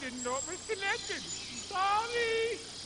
didn't know it was connected. Sorry!